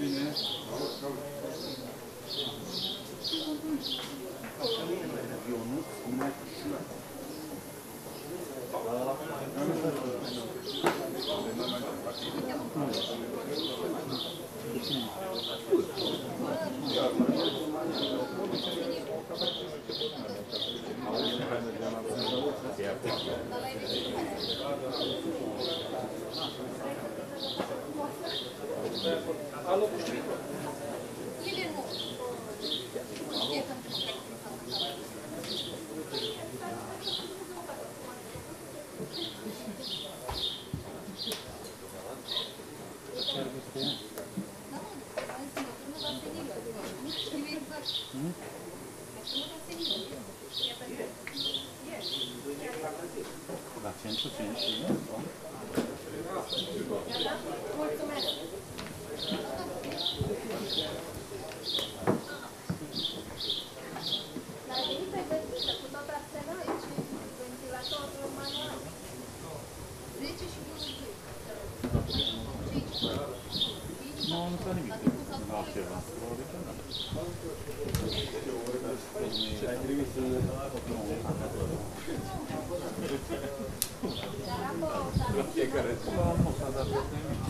Bine, bine. La centru 5 Dar a venit pregătită cu tot arsenalul și ventilatorul manual. 10 și 1 Nu, nu s-a nimic. Altceva. Probabil că da. Ai trimis să... Fiecare. Nu s-a dat nimic.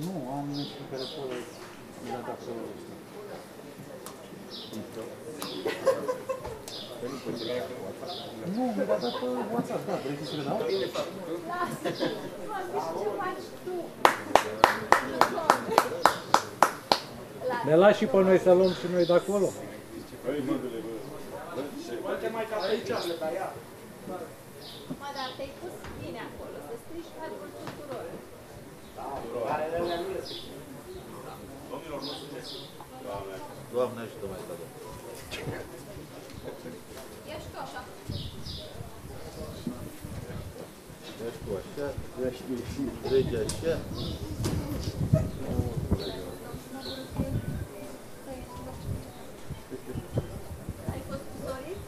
Nu, am temperatură mi-a dat pe Nu, mi-a dat pe WhatsApp, da, vrei să le dau? Ne lași și pe noi să luăm și noi de acolo. Mă, dar te-ai pus bine acolo, să strici cadrul tuturor. Doamne ajută mai tare. Ia și tu așa. Ești tu așa, trece așa. Ai fost cu Sorin?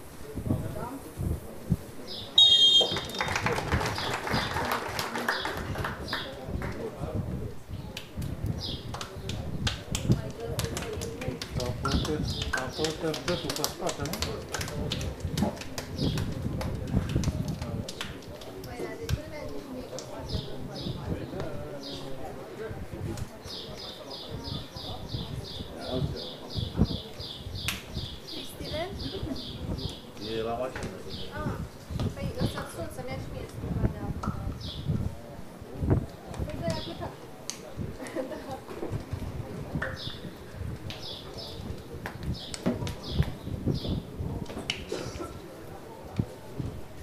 A fost, a fost dătul pe spate, nu? Păi, dar de ce nu mi-a zis mie că poate nu mai Cristine? E la mașină. Ah, păi o să-l sun să mergi mie să mă vadă. Păi, doi a plecat.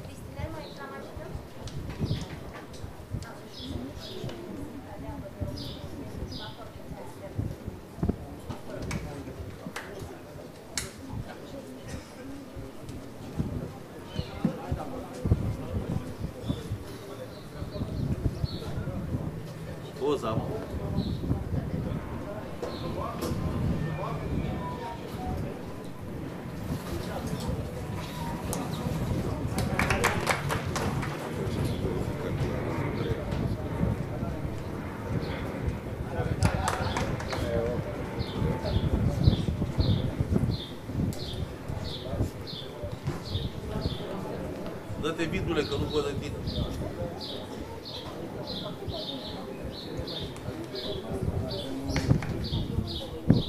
Cristine, mai ești la mașină? Poza, mă. Dă-te vidule că nu văd în tine.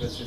Se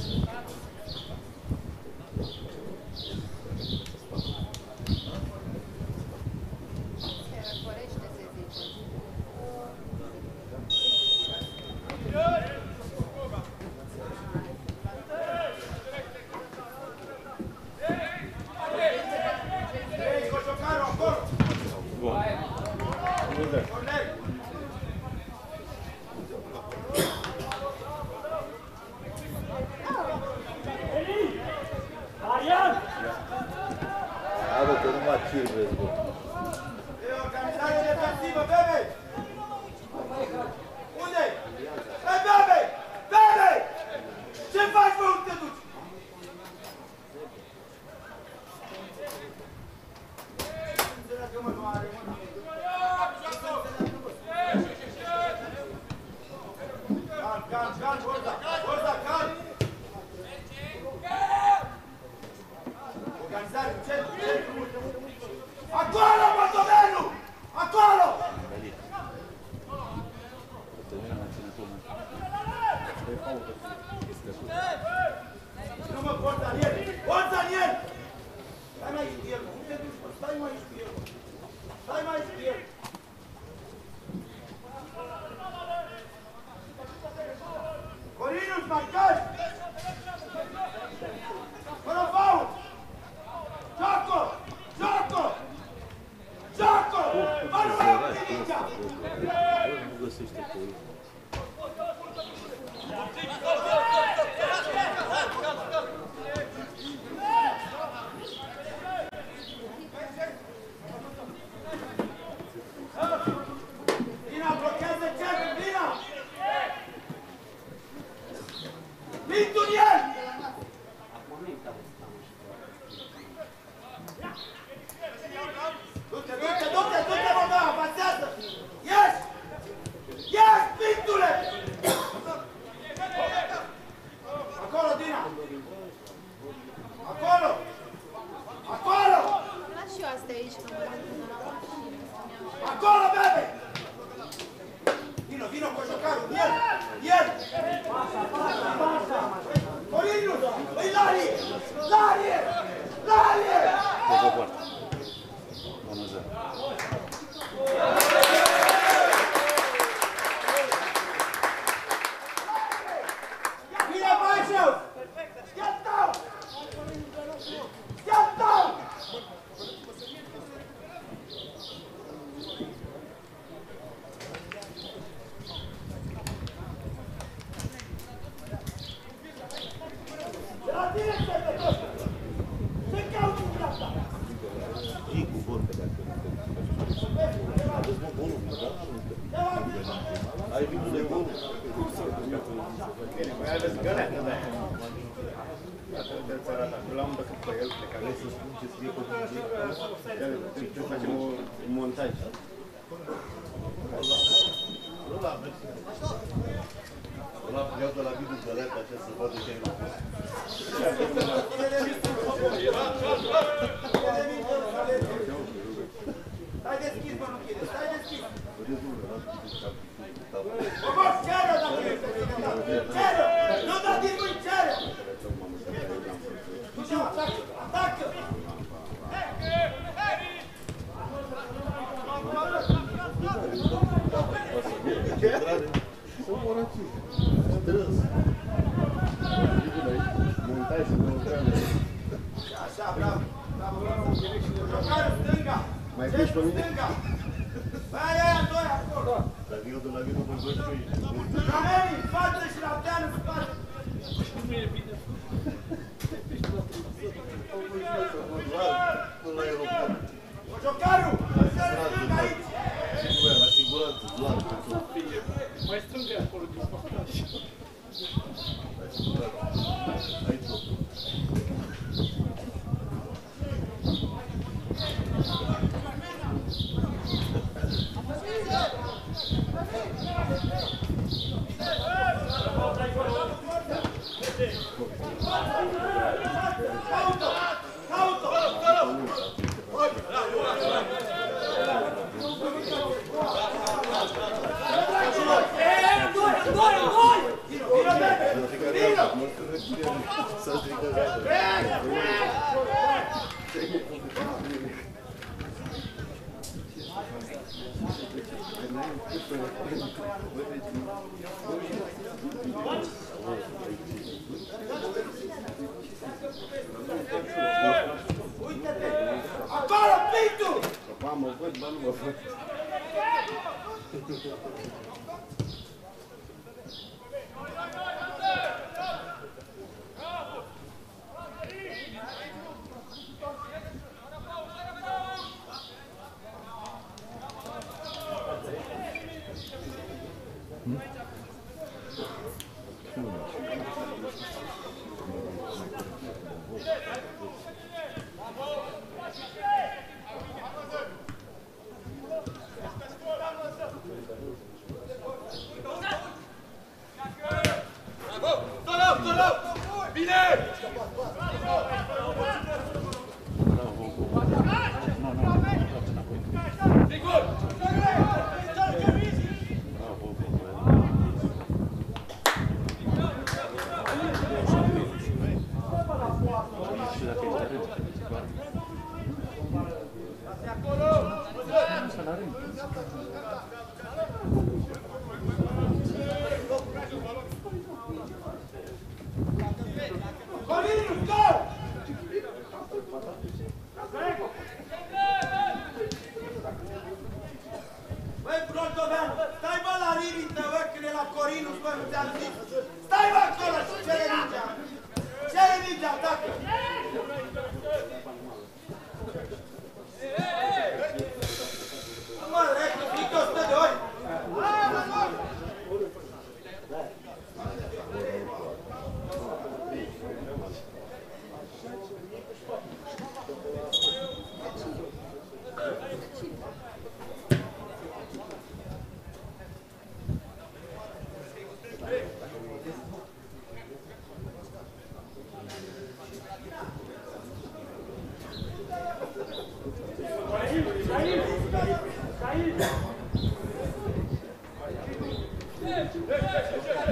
gente, gente, gente.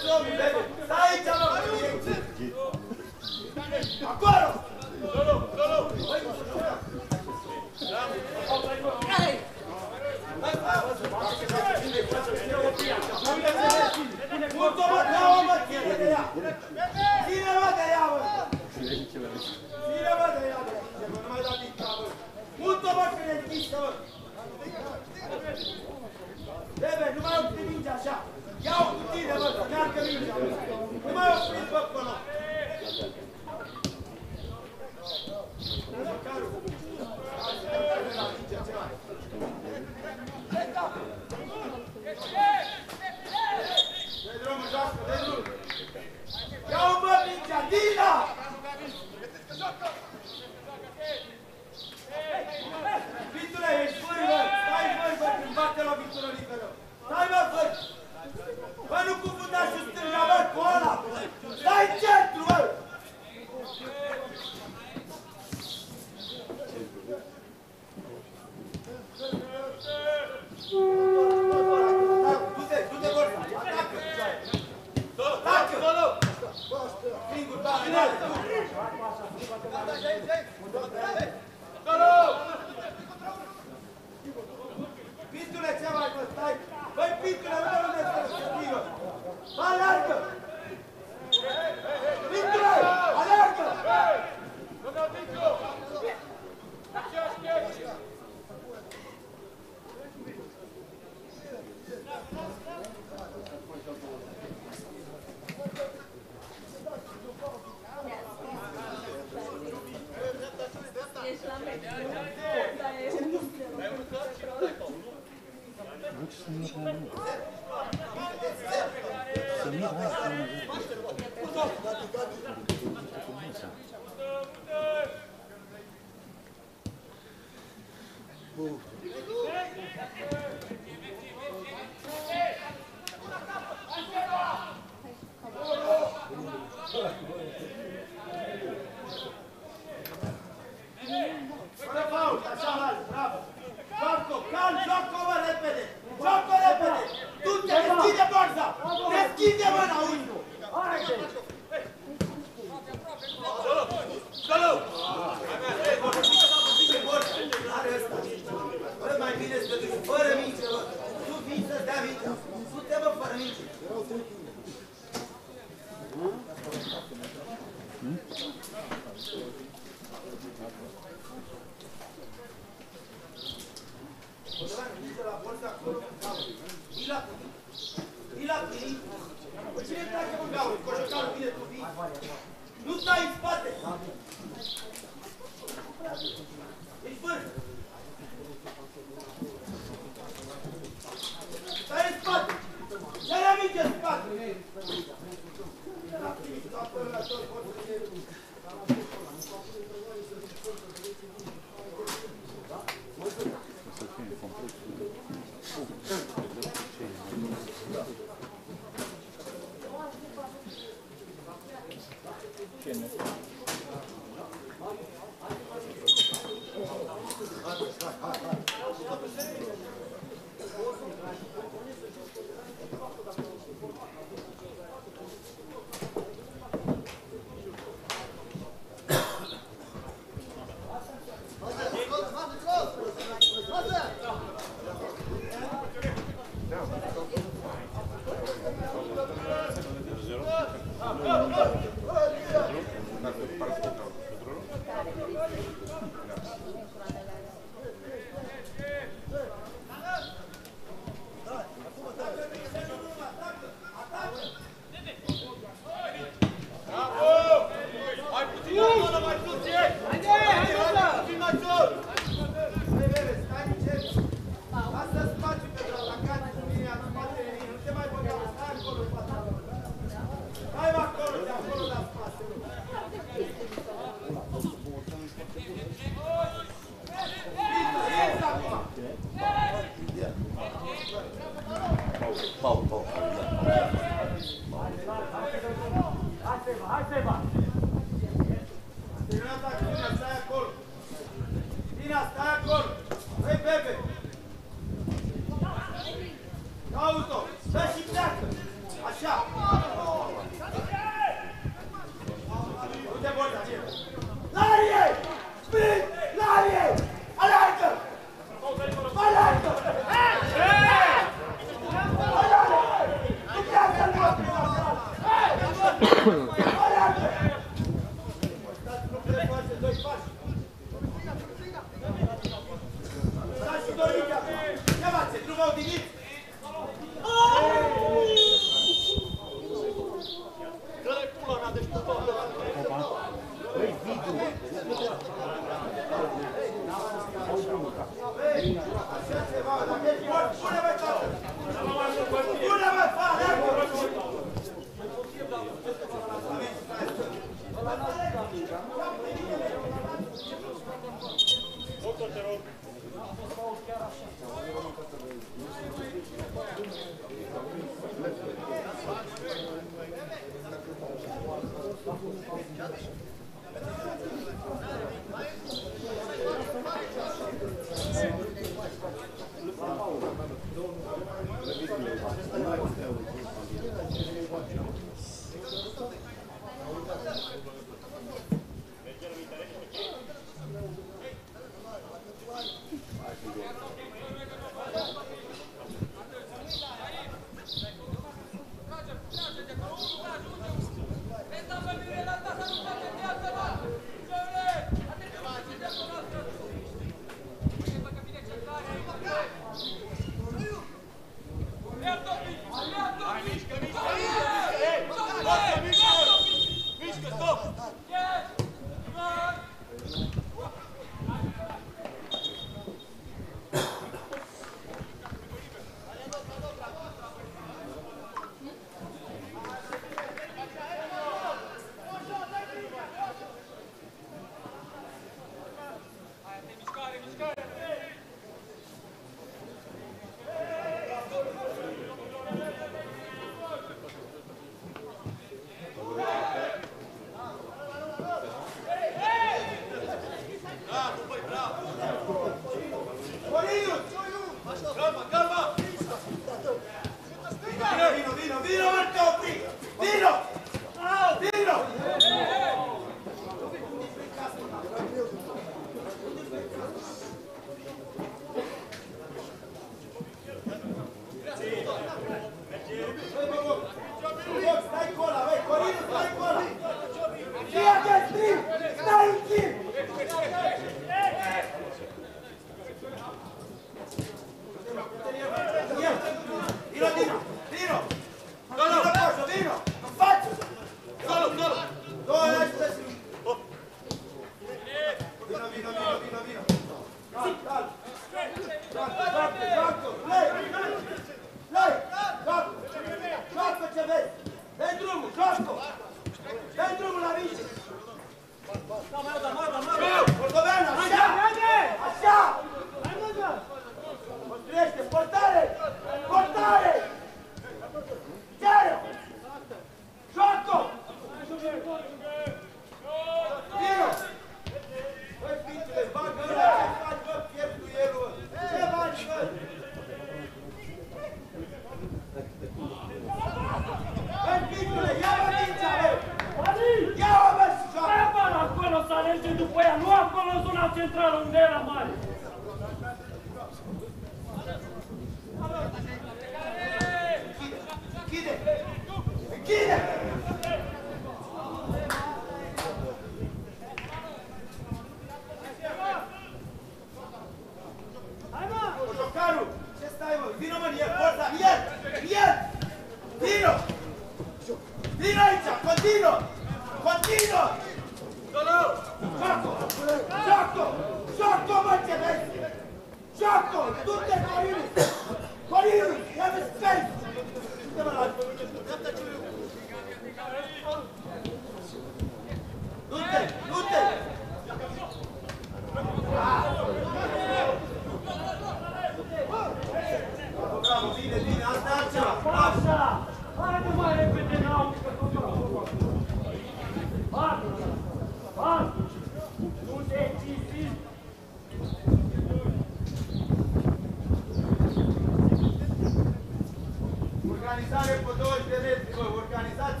organizare по 20 metri, organizați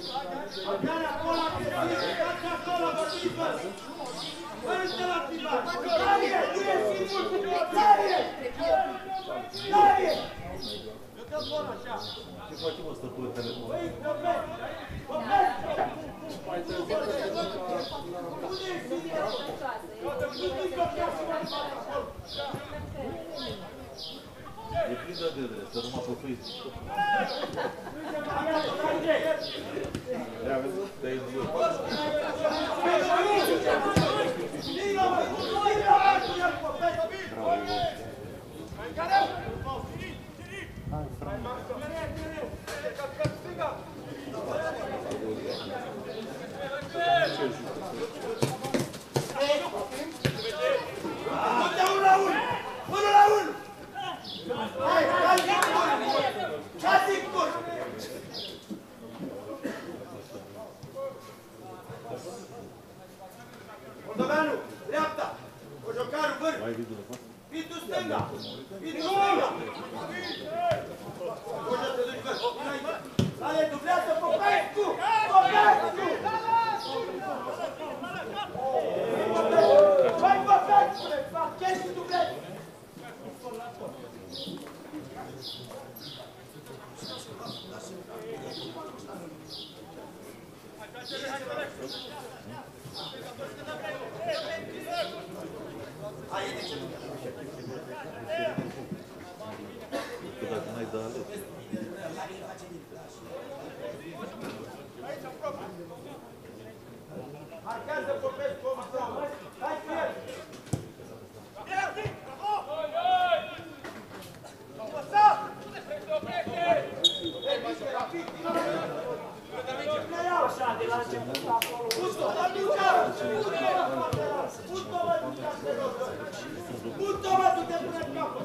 Chiar acolo, dați acolo, vorbiți-vă! Vărâți de la privat! Darie! Nu e singur cu două! Darie! Darie! Eu dăm bol așa! Ce facem o stăpân telefon? Păi, opresc! Opresc! Unde e singur? Unde e singur? Unde e singur? E plin de vedere, să numai pe Facebook. Ia vezi, te-ai ziua. Bravo, Ivo. Hai, frate. Până la un! Până la un! Moldoveanu, dreapta! Cojocarul vârf! Vitu stânga! Vitu stânga! Cojo te duci vârf! Înainte! Ale, dublează Popescu! Popescu! Vai, Popescu! Fac chestii dublează! Marchează Mucho más tiempo en el campo.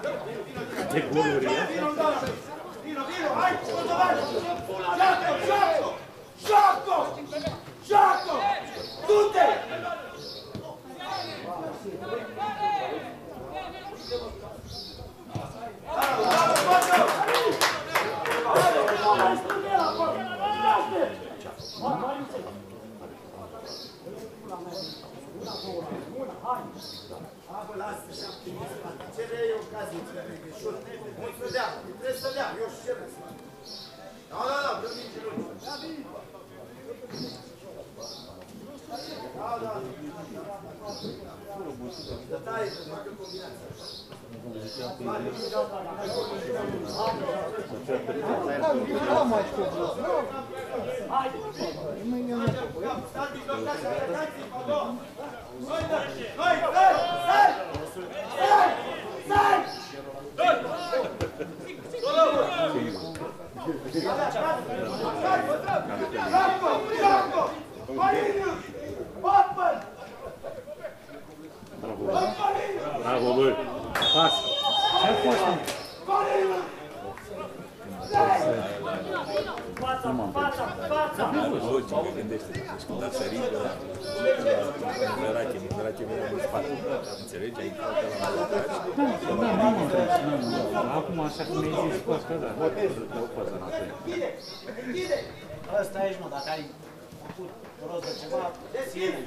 Te juro, Open! Bravo, lui! Pas! Ce-a fost? Fața, fața, fața! Nu ce mă gândește, deci când a sărit la rache, din rache mi-a în spate. Înțelegi? Ai intrat la malataj. Da, da, nu mă întreb. Acum așa cum ai zis, poți că da. Botezul tău poți înapoi. Închide! Închide! Ăsta ești, mă, dacă ai făcut roz de ceva, ține-l.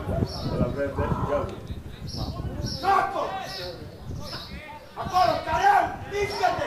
Agora, caralho! Isso é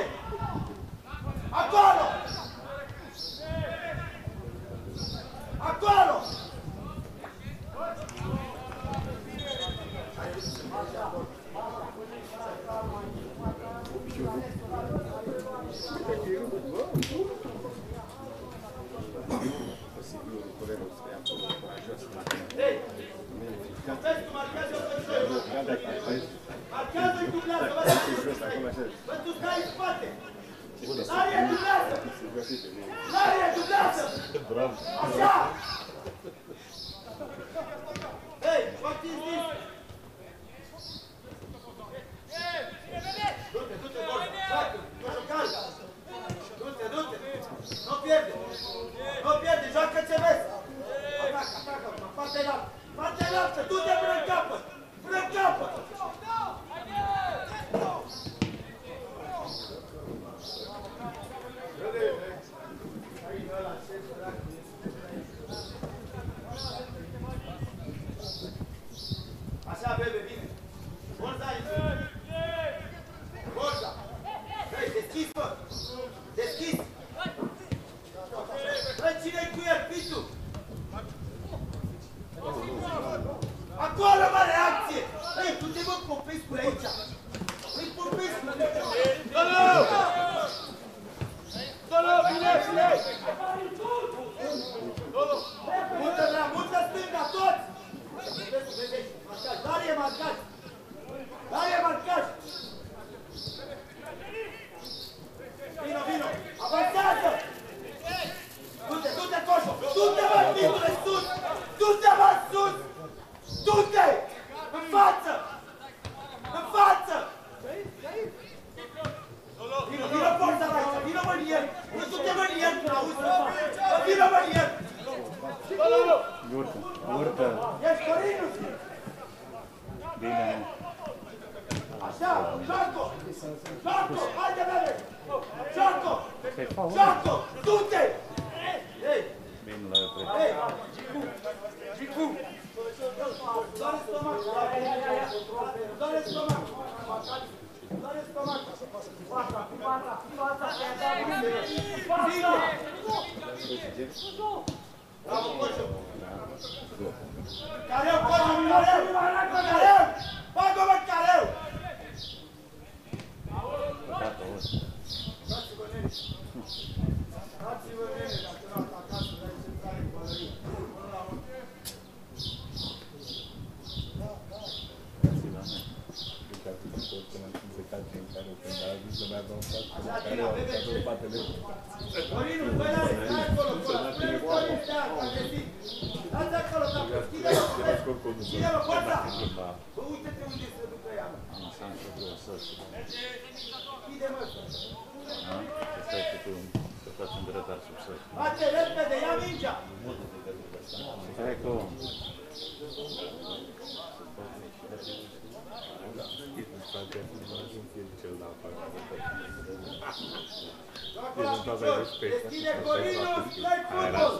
Joacă la picior. Deschide Corinu, play football.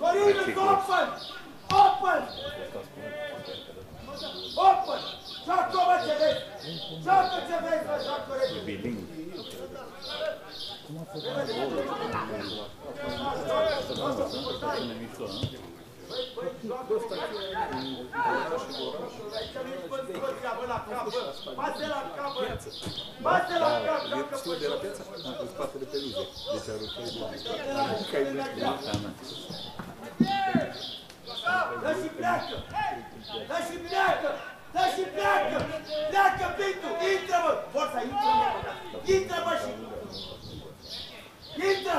Corinu, open! Open! Open! Joacă, mă, ce vezi! Joacă ce vezi, mă, joacă repede. Biling. Pune mișto, nu? Aici nu ești bănțoția, bă, la cap, bă. Bate la cap, bă. Bate la cap, joacă E stil de la piața, în spatele peluzei. Deci a rupt Dă și pleacă! Dă și pleacă! Dă și pleacă! Pleacă, Pintu! Intră, mă! Forța, intră, mă! Intră, mă, și... Intră!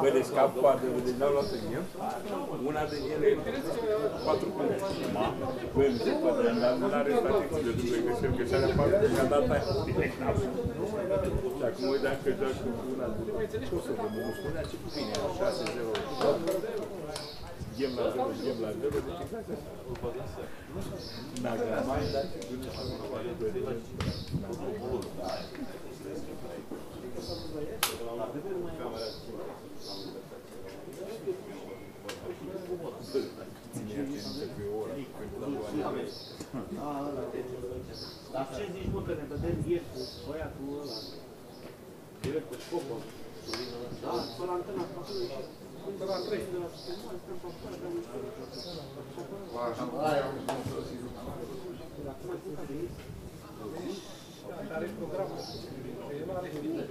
Bă, deci cap coadă, deci l-au luat în el. Una din ele, patru puncte. Bă, nu se poate, dar nu are statistică, nu se găsim, că și-alea patru puncte a dat aia. Și acum uite dacă joacă cu una de... Ce o să vă mă spunea ce cu bine, 6-0. Ghem la 0, ghem la 0, deci exact așa. Dacă mai dați, bine, Dar ce zici, mă, că ne vedem ieri cu băiatul ăla? Direct cu scopul. Da, pe la antena, pe acolo și... Pe la 3. Care programul? El are filme.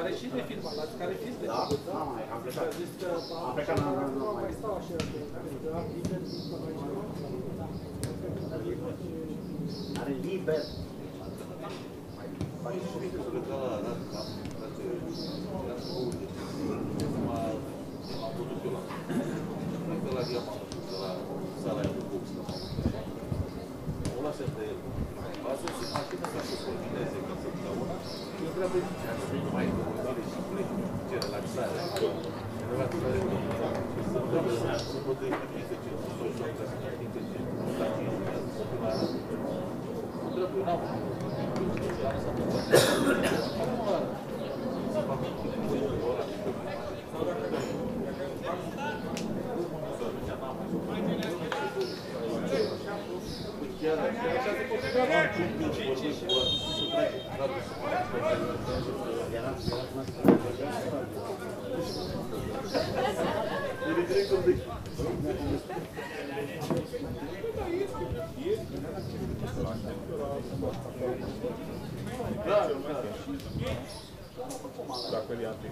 Are și de filmat, care filme. Da, da, am plecat. Am plecat, nu mai stau așa. Are liber frumoasă de el. A ajuns în mașină ca să coordineze ca să dau. Și o treabă nici aș fi mai dovadire și pleci, ce relaxare. Relaxare de Să trebuie să se potrivește ce social, ca să practică ce la ce să prima Trebuie n-am făcut. Acum, familiile, ora Dacă îl ia pe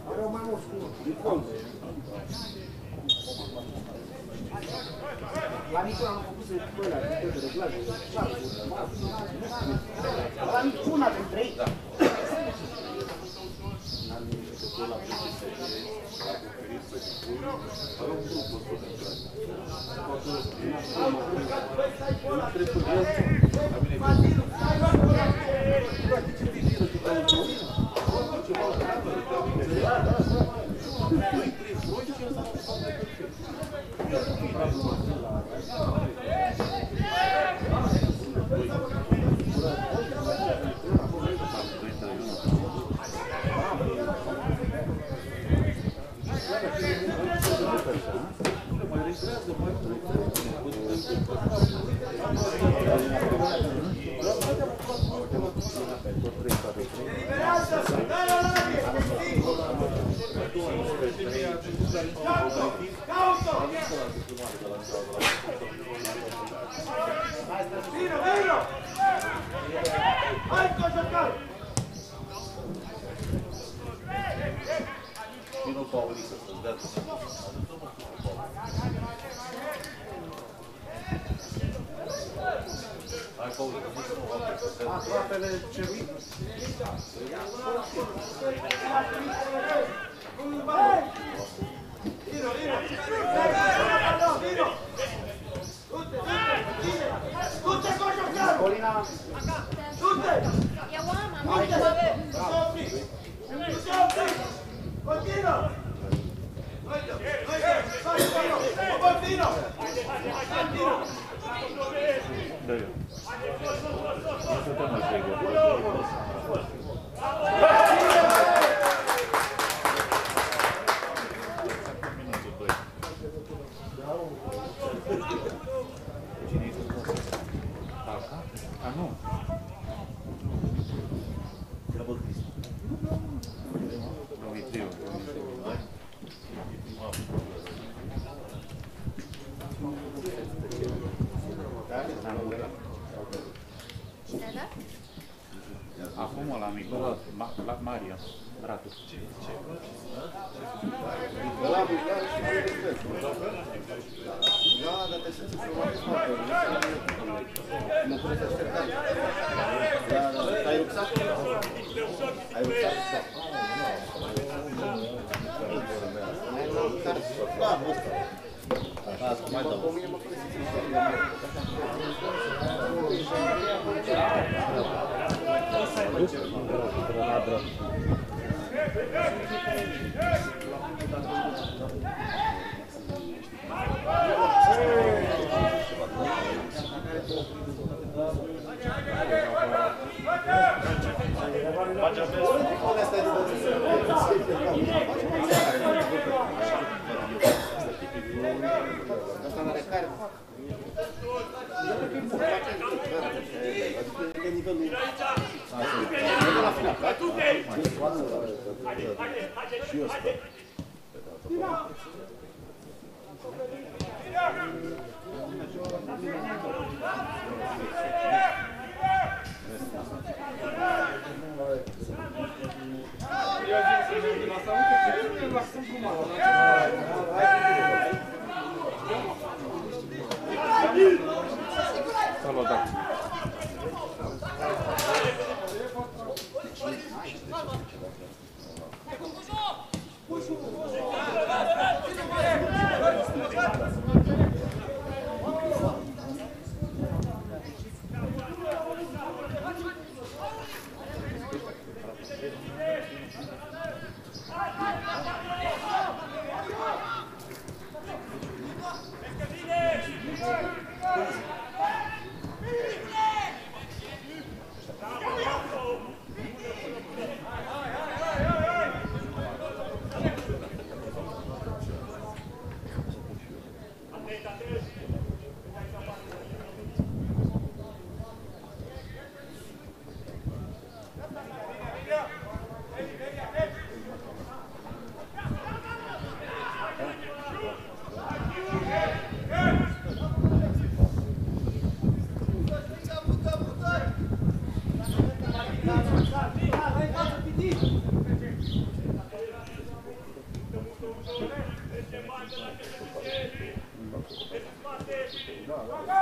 La Nicola am făcut să pe ăla, de reglaje, La niciuna dintre ei. Vino, vino! Hai, Cojocal! Vino Paulista să-ți dea Hai, Paulista, nu să mă fac să-ți dea Aproapele cerui. Vino, No,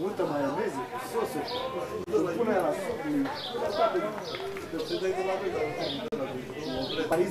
Multă maioneză, sosul, să pune la sopul. Să dai de la noi, dar nu de la noi. Pariz.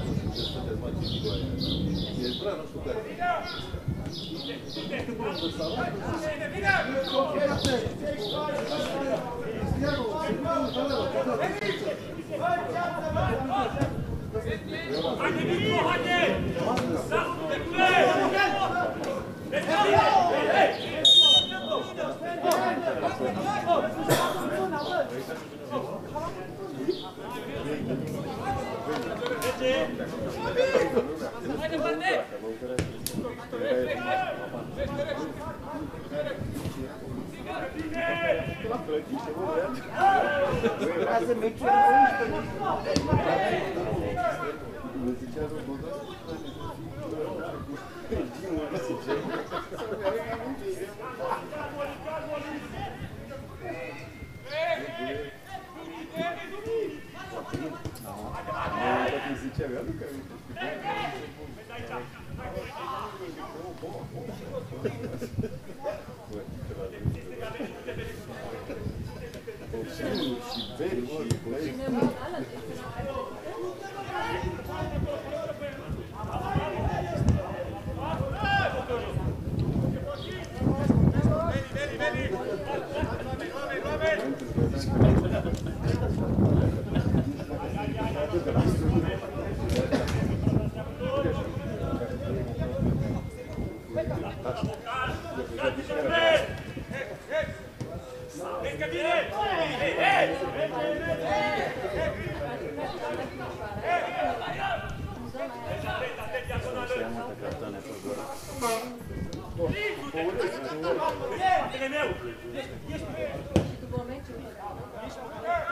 prea nu știu care. Haide, Micu, haide! Da, de play! Haide, bande! Urmează Fazer meio que Ești bun, ești bun.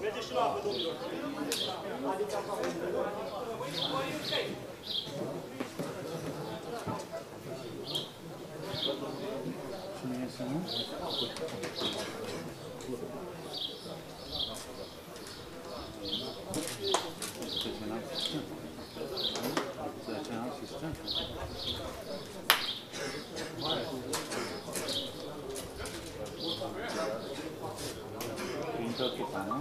Mergeți și la apă, domnilor. Adică acolo. Cine este, nu? Să ce am asistent? Mare. untuk kita ya.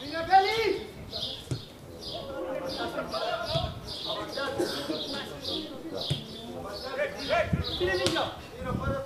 Bine, Beli! Bine, mijloc! Bine, fără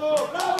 Bravo, bravo!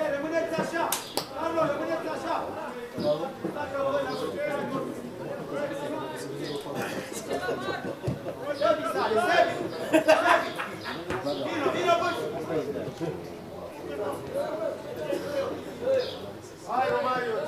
Ei, rămâneți așa! Carlo, rămâneți așa! Dacă vă vedeți așa, e acolo! Sebi sale, Sebi! Sebi! Vino, vino, băi! Hai, Romario!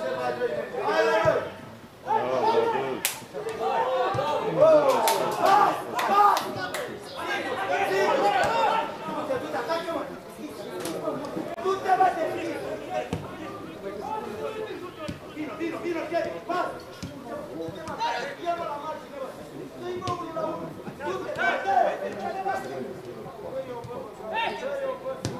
Thank you.